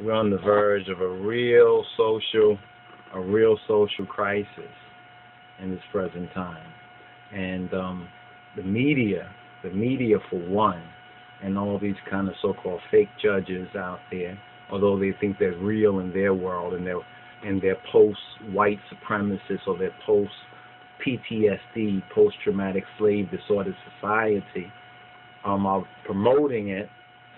we're on the verge of a real social, a real social crisis in this present time. And um, the media, the media for one, and all these kind of so-called fake judges out there, although they think they're real in their world and they're in their post-white supremacist or their post-PTSD, post-traumatic slave disorder society, um, are promoting it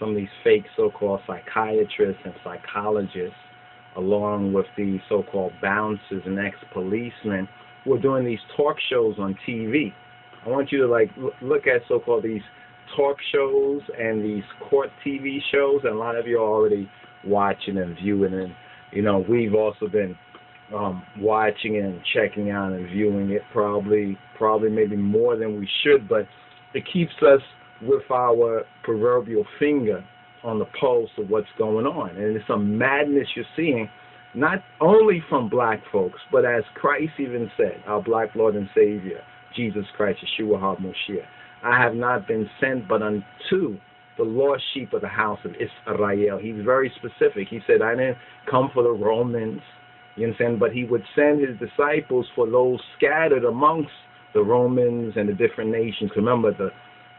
some of these fake so-called psychiatrists and psychologists, along with the so-called bouncers and ex-policemen, who are doing these talk shows on TV. I want you to like look at so-called these talk shows and these court TV shows, and a lot of you are already watching and viewing, and you know we've also been um, watching and checking out and viewing it probably, probably maybe more than we should, but it keeps us with our proverbial finger on the pulse of what's going on. And it's some madness you're seeing, not only from black folks, but as Christ even said, our black Lord and Savior, Jesus Christ, Yeshua HaMoshiach. I have not been sent but unto the lost sheep of the house of Israel. He's very specific. He said, I didn't come for the Romans, you understand, but he would send his disciples for those scattered amongst the Romans and the different nations. Remember, the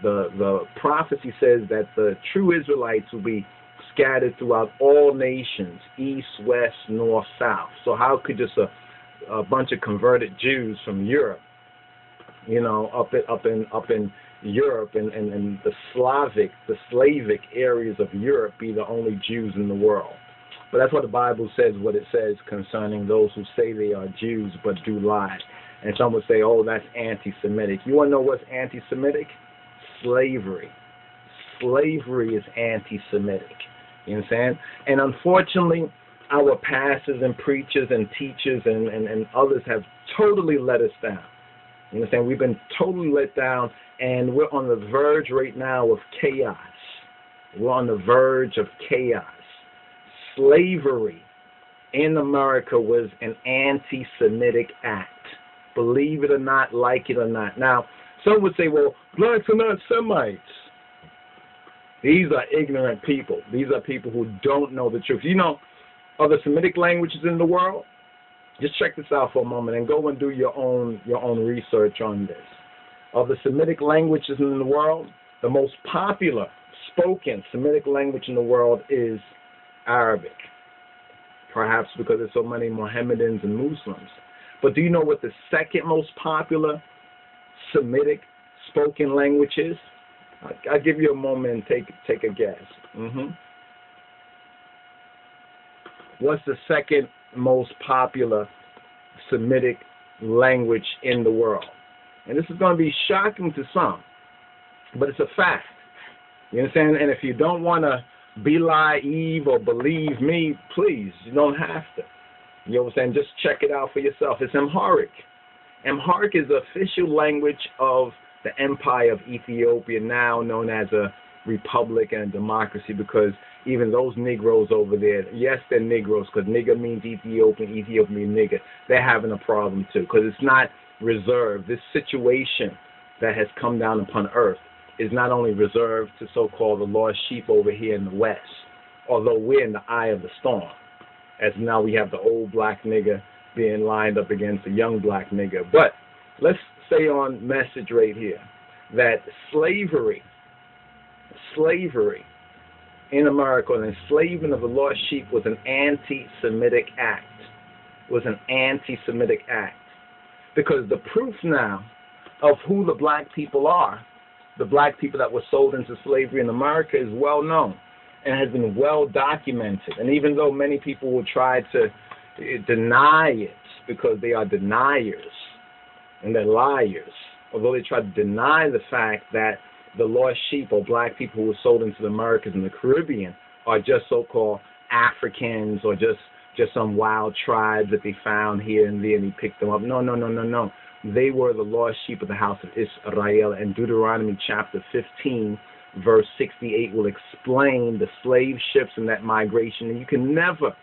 the the prophecy says that the true Israelites will be scattered throughout all nations, east, west, north, south. So how could just a a bunch of converted Jews from Europe, you know, up in up in up in Europe and, and, and the Slavic, the Slavic areas of Europe be the only Jews in the world. But that's what the Bible says, what it says concerning those who say they are Jews but do lie. And some would say, oh, that's anti Semitic. You want to know what's anti Semitic? Slavery. Slavery is anti-Semitic. You know what I'm saying? And unfortunately, our pastors and preachers and teachers and, and, and others have totally let us down. You understand? We've been totally let down, and we're on the verge right now of chaos. We're on the verge of chaos. Slavery in America was an anti Semitic act. Believe it or not, like it or not. Now, some would say, well, blacks are not Semites. These are ignorant people. These are people who don't know the truth. You know, other Semitic languages in the world? Just check this out for a moment and go and do your own your own research on this. Of the Semitic languages in the world, the most popular spoken Semitic language in the world is Arabic. Perhaps because there's so many Mohammedans and Muslims. But do you know what the second most popular Semitic spoken languages? I'll give you a moment and take take a guess. Mm-hmm. What's the second most popular Semitic language in the world? And this is going to be shocking to some, but it's a fact. You understand? And if you don't want to belie Eve or believe me, please, you don't have to. You saying? Just check it out for yourself. It's Amharic. Amharic is the official language of the Empire of Ethiopia, now known as a republic and a democracy, because even those Negroes over there, yes, they're Negroes, because nigger means Ethiopian, Ethiopian means nigger. They're having a problem too, because it's not reserved. This situation that has come down upon earth is not only reserved to so-called the lost sheep over here in the West, although we're in the eye of the storm, as now we have the old black nigger being lined up against a young black nigger. But let's stay on message right here that slavery, slavery in America, the enslavement of the lost sheep was an anti-Semitic act. Was an anti-Semitic act because the proof now of who the black people are, the black people that were sold into slavery in America, is well known and has been well documented. And even though many people will try to deny it because they are deniers and they're liars. Although they try to deny the fact that the lost sheep or black people who were sold into the Americas and the Caribbean are just so-called Africans or just just some wild tribes that they found here and there and he picked them up. No, no, no, no, no. They were the lost sheep of the house of Israel. And Deuteronomy chapter 15, verse 68 will explain the slave ships and that migration. And you can never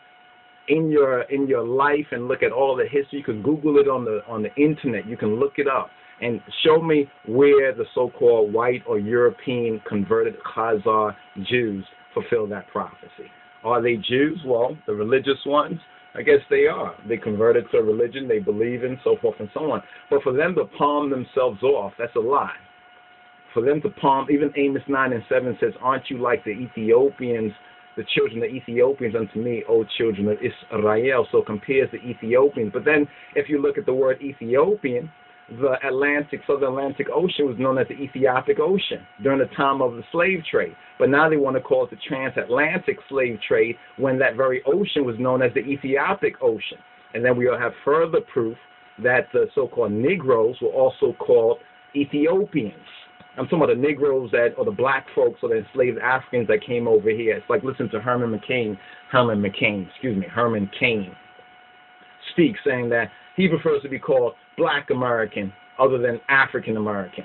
in your in your life and look at all the history. You can Google it on the on the internet. You can look it up and show me where the so-called white or European converted Khazar Jews fulfill that prophecy. Are they Jews? Well, the religious ones, I guess they are. They converted to a religion they believe in, so forth and so on. But for them to palm themselves off, that's a lie. For them to palm, even Amos 9 and 7 says, Aren't you like the Ethiopians, the children of Ethiopians unto me, O children of Israel? So compares the Ethiopians. But then if you look at the word Ethiopian, the Atlantic, Southern Atlantic Ocean was known as the Ethiopic Ocean during the time of the slave trade. But now they want to call it the transatlantic slave trade when that very ocean was known as the Ethiopic Ocean. And then we'll have further proof that the so-called Negroes were also called Ethiopians. I'm talking about the Negroes that, or the black folks, or the enslaved Africans that came over here. It's like listen to Herman McCain, Herman McCain, excuse me, Herman Cain speak, saying that he prefers to be called Black American other than African American.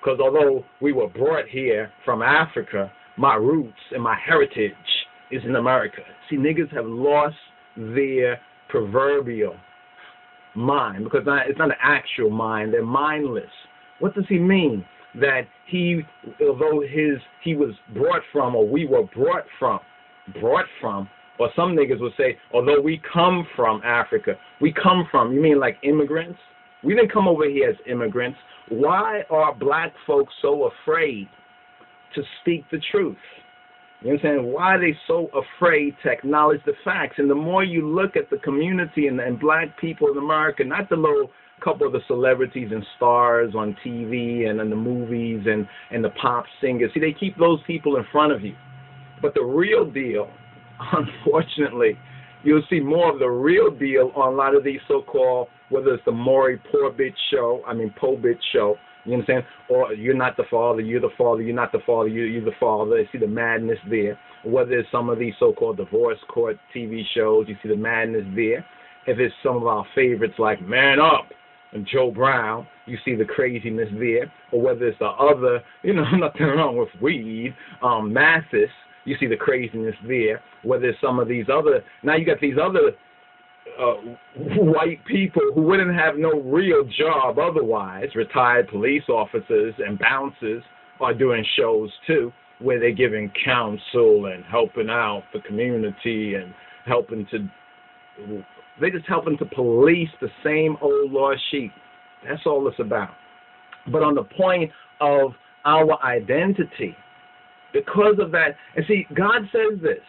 Because although we were brought here from Africa, my roots and my heritage is in America. See, niggas have lost their proverbial mind because it's not an actual mind; they're mindless. What does he mean? That he, although his he was brought from, or we were brought from, brought from, or some niggas would say, although we come from Africa, we come from. You mean like immigrants? We didn't come over here as immigrants. Why are black folks so afraid to speak the truth? You know what I'm saying? Why are they so afraid to acknowledge the facts? And the more you look at the community and, and black people in America, not the little couple of the celebrities and stars on TV and in the movies and, and the pop singers, see, they keep those people in front of you. But the real deal, unfortunately, you'll see more of the real deal on a lot of these so-called whether it's the Maury Povich show, I mean Povich show, you understand? Or you're not the father, you're the father, you're not the father, you're, you're the father. You see the madness there. Whether it's some of these so-called divorce court TV shows, you see the madness there. If it's some of our favorites like Man Up and Joe Brown, you see the craziness there. Or whether it's the other, you know, nothing wrong with weed, um, Mathis, you see the craziness there. Whether it's some of these other, now you got these other uh, white people who wouldn't have no real job otherwise, retired police officers and bouncers are doing shows too, where they're giving counsel and helping out the community and helping to, they're just helping to police the same old lost sheep. That's all it's about. But on the point of our identity, because of that, and see, God says this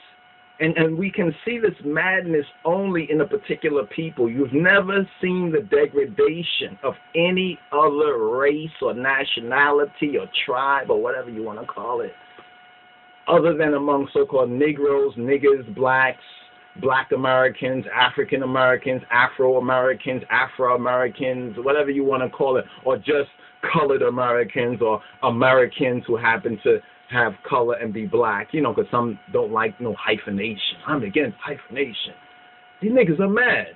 and, and we can see this madness only in a particular people. You've never seen the degradation of any other race or nationality or tribe or whatever you want to call it, other than among so called Negroes, niggers, blacks, black Americans, African Americans, Afro Americans, Afro Americans, whatever you want to call it, or just colored Americans or Americans who happen to have color and be black, you know, because some don't like no hyphenation. I'm against hyphenation. These niggas are mad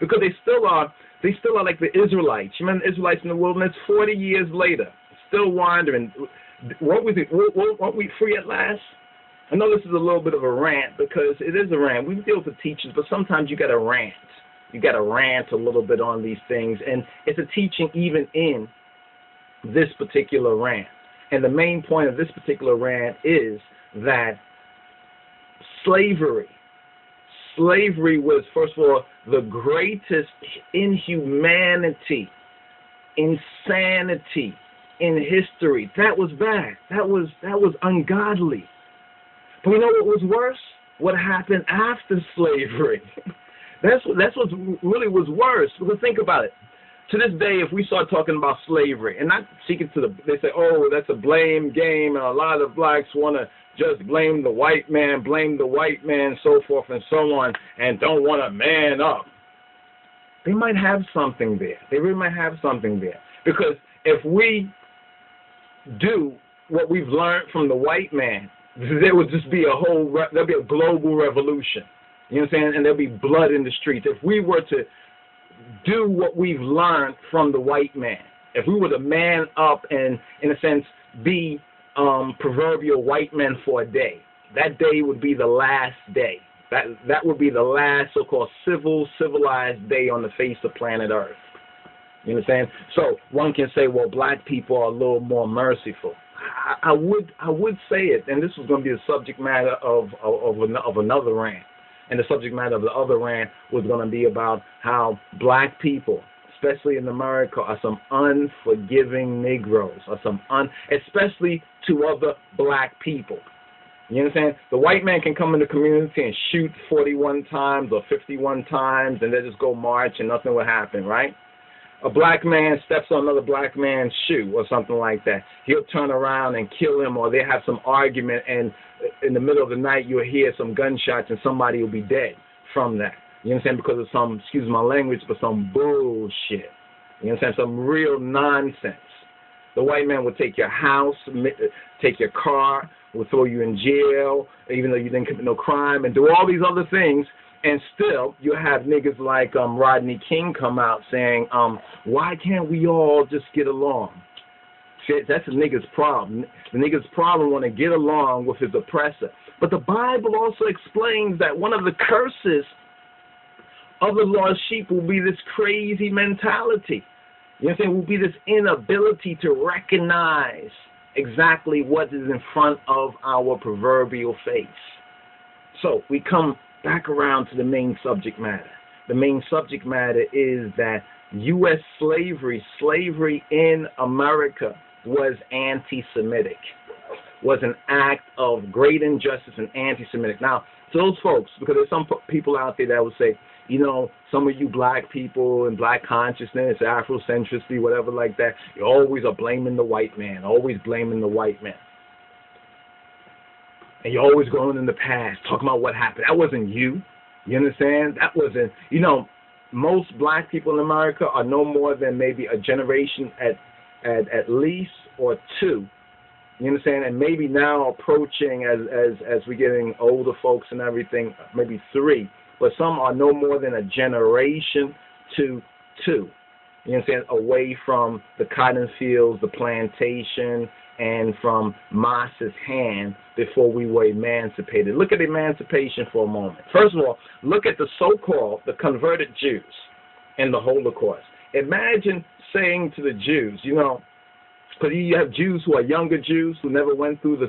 because they still are. They still are like the Israelites. You remember the Israelites in the wilderness? Forty years later, still wandering. What was it? Weren't we free at last? I know this is a little bit of a rant because it is a rant. We deal with teachers, but sometimes you got to rant. You got to rant a little bit on these things, and it's a teaching even in this particular rant. And the main point of this particular rant is that slavery, slavery was, first of all, the greatest inhumanity, insanity in history. That was bad. That was that was ungodly. But you know what was worse? What happened after slavery? that's that's what really was worse. Because think about it to this day, if we start talking about slavery and not seeking to the, they say, oh, that's a blame game, and a lot of blacks want to just blame the white man, blame the white man, so forth and so on, and don't want to man up. They might have something there. They really might have something there. Because if we do what we've learned from the white man, there would just be a whole, there'll be a global revolution. You know what I'm saying? And there'll be blood in the streets. If we were to do what we've learned from the white man. If we were to man up and, in a sense, be um, proverbial white men for a day, that day would be the last day. That that would be the last so-called civil, civilized day on the face of planet Earth. You understand? So one can say, well, black people are a little more merciful. I, I would I would say it, and this was going to be the subject matter of of, of, of another rant, and the subject matter of the other rant was going to be about how black people, especially in America, are some unforgiving Negroes, are some un, especially to other black people. You understand? The white man can come in the community and shoot 41 times or 51 times, and they just go march and nothing will happen, right? A black man steps on another black man's shoe or something like that, he'll turn around and kill him, or they have some argument, and in the middle of the night you'll hear some gunshots and somebody will be dead from that. You understand? Because of some, excuse my language, but some bullshit. You understand? Some real nonsense. The white man will take your house, take your car, will throw you in jail, even though you didn't commit no crime, and do all these other things and still, you have niggas like um, Rodney King come out saying, um, why can't we all just get along? That's a nigga's problem. The nigga's problem want to get along with his oppressor. But the Bible also explains that one of the curses of the lost sheep will be this crazy mentality. You know what I'm saying? Will be this inability to recognize exactly what is in front of our proverbial face. So we come back around to the main subject matter. The main subject matter is that U.S. slavery, slavery in America, was anti Semitic, was an act of great injustice and anti Semitic. Now, to those folks, because there's some people out there that will say, you know, some of you black people and black consciousness, Afrocentricity, whatever like that, you always are blaming the white man, always blaming the white man and you're always going in the past, talking about what happened. That wasn't you. You understand? That wasn't, you know, most black people in America are no more than maybe a generation at at at least or two. You understand? And maybe now approaching as as as we're getting older folks and everything, maybe three. But some are no more than a generation to two. You understand? Away from the cotton fields, the plantation, and from Maas's hand before we were emancipated. Look at emancipation for a moment. First of all, look at the so-called, the converted Jews in the Holocaust. Imagine saying to the Jews, you know, because you have Jews who are younger Jews who never went through the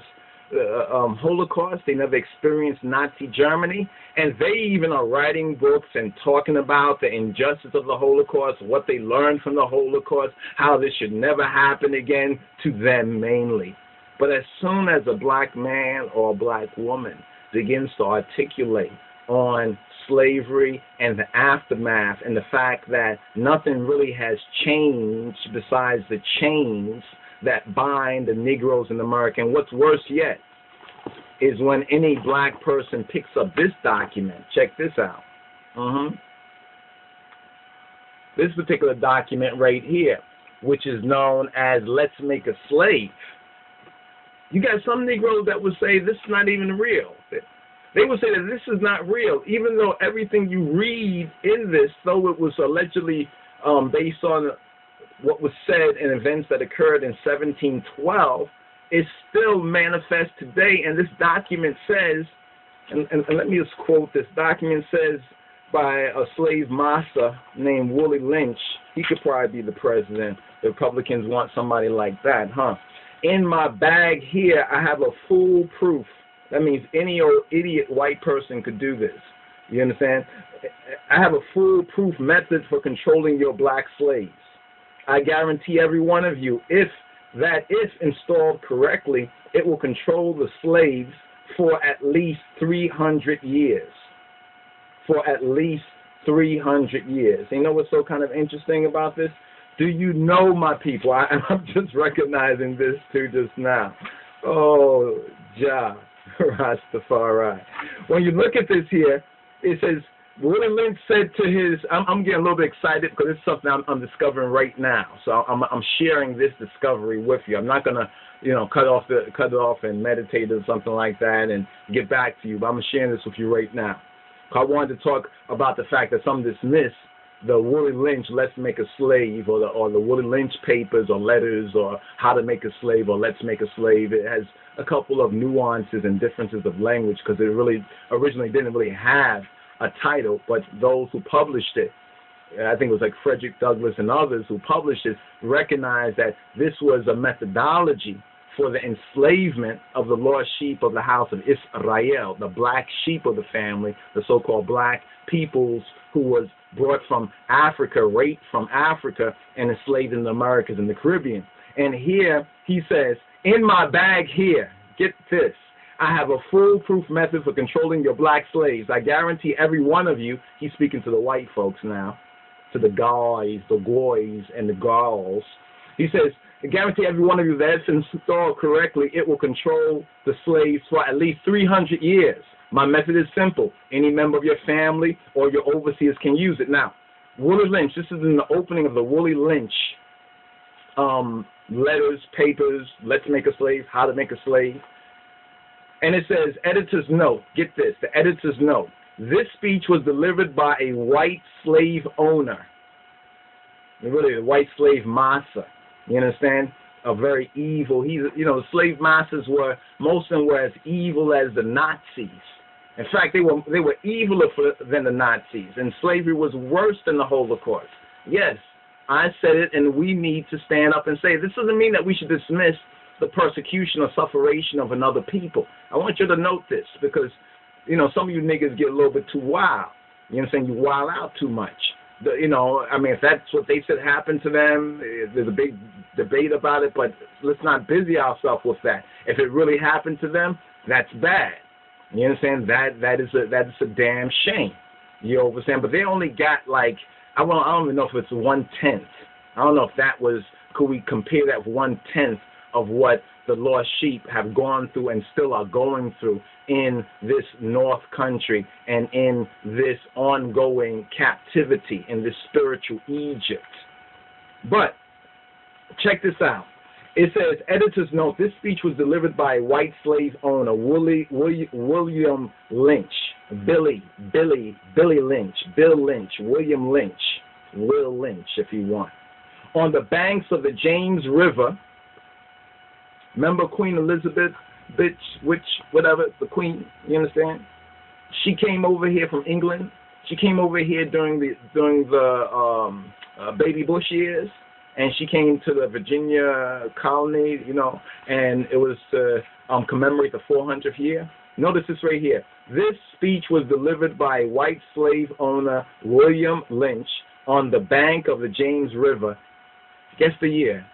uh, um, Holocaust. They never experienced Nazi Germany. And they even are writing books and talking about the injustice of the Holocaust, what they learned from the Holocaust, how this should never happen again to them mainly. But as soon as a black man or a black woman begins to articulate on slavery and the aftermath and the fact that nothing really has changed besides the chains that bind the Negroes in America. And what's worse yet is when any black person picks up this document. Check this out. Mm-hmm. This particular document right here, which is known as Let's Make a Slave. You got some Negroes that would say this is not even real. They would say that this is not real, even though everything you read in this, though it was allegedly um, based on what was said in events that occurred in 1712 is still manifest today. And this document says, and, and, and, let me just quote this document says by a slave master named Willie Lynch. He could probably be the president. The Republicans want somebody like that, huh? In my bag here, I have a foolproof. That means any old idiot white person could do this. You understand? I have a foolproof method for controlling your black slaves. I guarantee every one of you, if that if installed correctly, it will control the slaves for at least 300 years. For at least 300 years. You know what's so kind of interesting about this? Do you know, my people? I, am just recognizing this too just now. Oh, Jah, Rastafari. When you look at this here, it says Willie Lynch said to his, I'm, I'm, getting a little bit excited because it's something I'm, I'm discovering right now. So I'm, I'm, sharing this discovery with you. I'm not gonna, you know, cut off the cut it off and meditate or something like that and get back to you. But I'm sharing this with you right now. I wanted to talk about the fact that some dismiss the Willie Lynch "Let's Make a Slave" or the or the Willie Lynch papers or letters or "How to Make a Slave" or "Let's Make a Slave." It has a couple of nuances and differences of language because it really originally didn't really have a title, but those who published it, I think it was like Frederick Douglass and others who published it, recognized that this was a methodology for the enslavement of the lost sheep of the house of Israel, the black sheep of the family, the so-called black peoples who was brought from Africa, raped from Africa, and enslaved in the Americas and the Caribbean. And here he says, in my bag here, get this, I have a foolproof method for controlling your black slaves. I guarantee every one of you, he's speaking to the white folks now, to the guys, the goys, and the girls. He says, I guarantee every one of you that it's installed correctly, it will control the slaves for at least 300 years. My method is simple. Any member of your family or your overseers can use it. Now, Willie Lynch, this is in the opening of the Willie Lynch um, letters, papers, Let's Make a Slave, How to Make a Slave. And it says, editor's note, get this, the editor's note. This speech was delivered by a white slave owner, really a white slave master. You understand? A very evil. He's, you know, the slave masters were most of them were as evil as the Nazis. In fact, they were they were eviler than the Nazis, and slavery was worse than the Holocaust. Yes, I said it, and we need to stand up and say this doesn't mean that we should dismiss the persecution or sufferation of another people. I want you to note this because, you know, some of you niggas get a little bit too wild. You know I'm saying? You wild out too much. The, you know, I mean, if that's what they said happened to them, eh, there's a big debate about it, but let's not busy ourselves with that. If it really happened to them, that's bad. You understand? That that is a that is a damn shame. You understand? But they only got like I don't I don't even know if it's one tenth. I don't know if that was could we compare that one tenth of what the lost sheep have gone through and still are going through in this North Country and in this ongoing captivity in this spiritual Egypt. But check this out. It says, editor's note, this speech was delivered by a white slave owner, William Lynch. Billy, Billy, Billy Lynch, Bill Lynch, William Lynch, Will Lynch, if you want. On the banks of the James River, Remember Queen Elizabeth, bitch, witch, whatever, the Queen, you understand? She came over here from England. She came over here during the during the um, uh, baby Bush years, and she came to the Virginia colony, you know, and it was to um, commemorate the 400th year. Notice this right here. This speech was delivered by white slave owner William Lynch on the bank of the James River. Guess the year?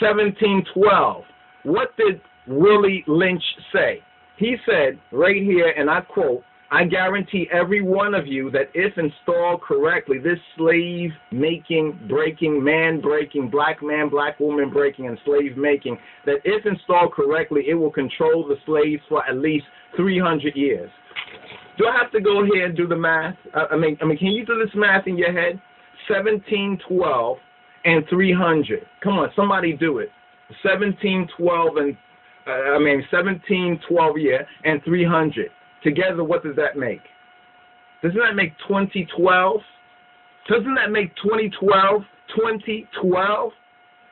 1712. What did Willie Lynch say? He said right here, and I quote, I guarantee every one of you that if installed correctly, this slave making, breaking, man breaking, black man, black woman breaking, and slave making, that if installed correctly, it will control the slaves for at least 300 years. Do I have to go here and do the math? Uh, I mean, I mean, can you do this math in your head? 1712 and 300. Come on, somebody do it. 1712 and uh, I mean 1712 yeah and 300 together. What does that make? Doesn't that make 2012? Doesn't that make 2012 2012?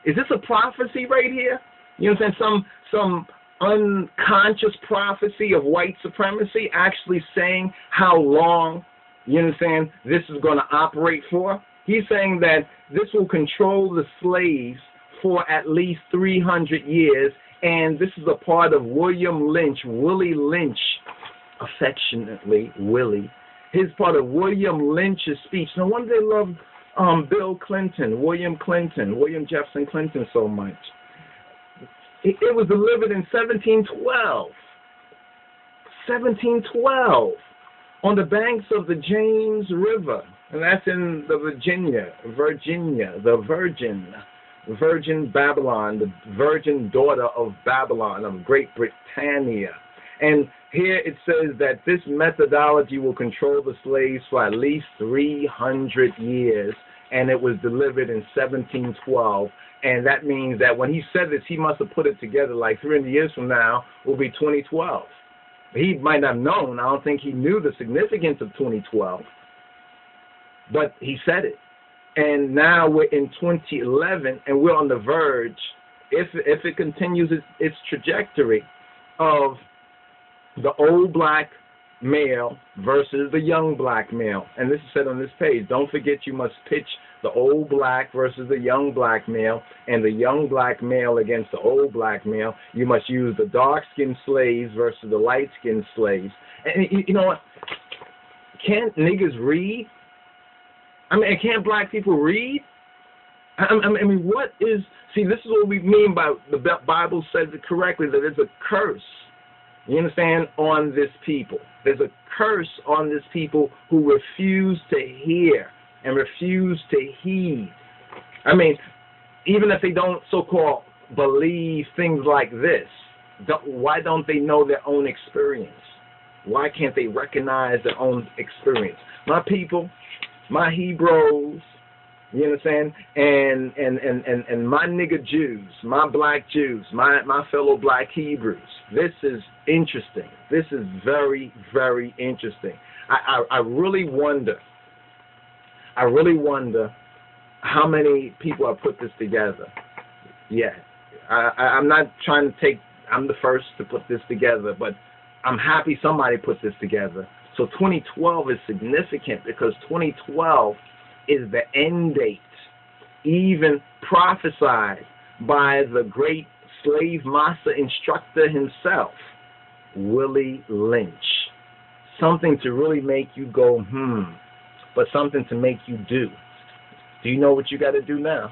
Is this a prophecy right here? You know what I'm saying? Some some unconscious prophecy of white supremacy actually saying how long you understand this is going to operate for. He's saying that this will control the slaves for at least 300 years, and this is a part of William Lynch, Willie Lynch, affectionately Willie. His part of William Lynch's speech. No wonder they love um, Bill Clinton, William Clinton, William Jefferson Clinton so much. It, it was delivered in 1712. 1712 on the banks of the James River, and that's in the Virginia, Virginia, the Virgin, Virgin Babylon, the virgin daughter of Babylon, of Great Britannia. And here it says that this methodology will control the slaves for at least 300 years, and it was delivered in 1712. And that means that when he said this, he must have put it together like 300 years from now will be 2012. He might not have known. I don't think he knew the significance of 2012, but he said it and now we're in 2011, and we're on the verge, if if it continues its, its trajectory, of the old black male versus the young black male. And this is said on this page. Don't forget you must pitch the old black versus the young black male and the young black male against the old black male. You must use the dark skinned slaves versus the light skinned slaves. And you know what? Can't niggas read? I mean, can't black people read? I mean, what is, see, this is what we mean by the Bible says it correctly that there's a curse you understand? On this people. There's a curse on this people who refuse to hear and refuse to heed. I mean, even if they don't so called believe things like this, why don't they know their own experience? Why can't they recognize their own experience? My people, my Hebrews, you understand? And and and and and my nigger Jews, my black Jews, my my fellow black Hebrews. This is interesting. This is very very interesting. I I, I really wonder. I really wonder how many people have put this together. Yeah, I, I I'm not trying to take. I'm the first to put this together, but I'm happy somebody put this together. So 2012 is significant because 2012 is the end date, even prophesied by the great slave master instructor himself, Willie Lynch. Something to really make you go, hmm, but something to make you do. Do you know what you got to do now?